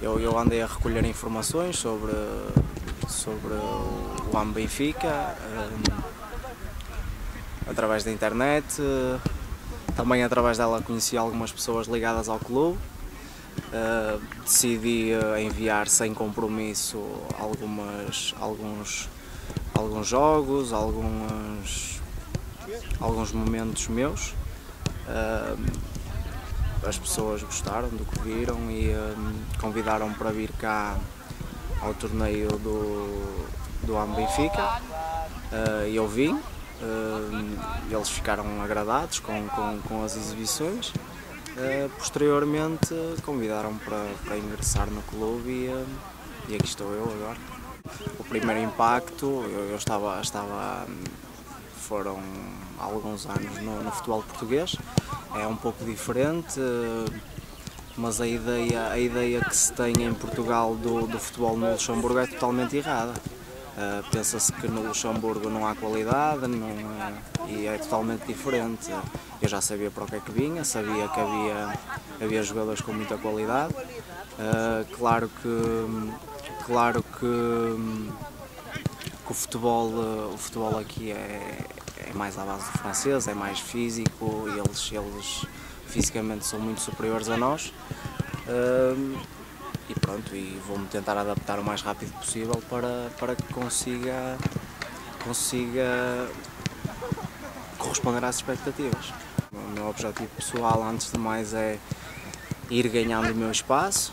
eu, eu andei a recolher informações sobre, sobre o AMB Benfica, um, através da internet, também através dela conheci algumas pessoas ligadas ao clube. Uh, decidi enviar sem compromisso algumas, alguns, alguns jogos, alguns, alguns momentos meus. Uh, as pessoas gostaram do que viram e um, convidaram para vir cá ao torneio do, do AM Benfica. Uh, eu vim, uh, eles ficaram agradados com, com, com as exibições. Uh, posteriormente convidaram para, para ingressar no clube e, e aqui estou eu agora. O primeiro impacto, eu, eu estava, estava, foram alguns anos no, no futebol português, é um pouco diferente, mas a ideia, a ideia que se tem em Portugal do, do futebol no Luxemburgo é totalmente errada. Uh, Pensa-se que no Luxemburgo não há qualidade não, uh, e é totalmente diferente. Eu já sabia para o que é que vinha, sabia que havia, havia jogadores com muita qualidade. Uh, claro que, claro que, que o, futebol, o futebol aqui é, é mais à base do francês, é mais físico eles, eles fisicamente são muito superiores a nós. E pronto, e vou-me tentar adaptar o mais rápido possível para, para que consiga, consiga corresponder às expectativas. O meu objetivo pessoal, antes de mais, é ir ganhando o meu espaço,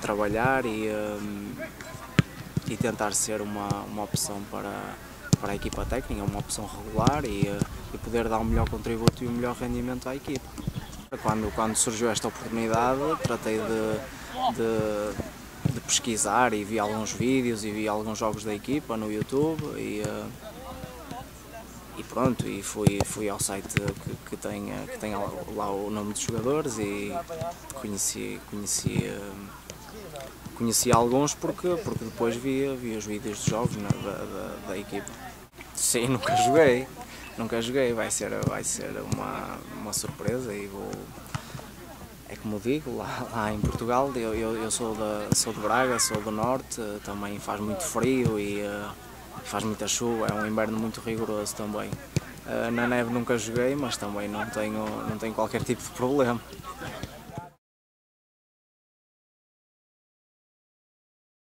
trabalhar e, e tentar ser uma, uma opção para, para a equipa técnica, uma opção regular e, uh, e poder dar o um melhor contributo e o um melhor rendimento à equipa. Quando, quando surgiu esta oportunidade, tratei de, de, de, pesquisar e vi alguns vídeos e vi alguns jogos da equipa no YouTube e, uh, e pronto, e fui, fui ao site que, que, tem, que tem lá o nome dos jogadores e conheci, conheci, uh, conheci alguns porque, porque depois vi, vi os vídeos dos jogos né, da, da, da equipa. Sim, nunca joguei nunca joguei, vai ser, vai ser uma, uma surpresa e vou. É como digo, lá, lá em Portugal, eu, eu, eu, sou, de, sou de Braga, sou do Norte, também faz muito frio e uh, faz muita chuva, é um inverno muito rigoroso também. Uh, na neve nunca joguei, mas também não tenho, não tenho qualquer tipo de problema.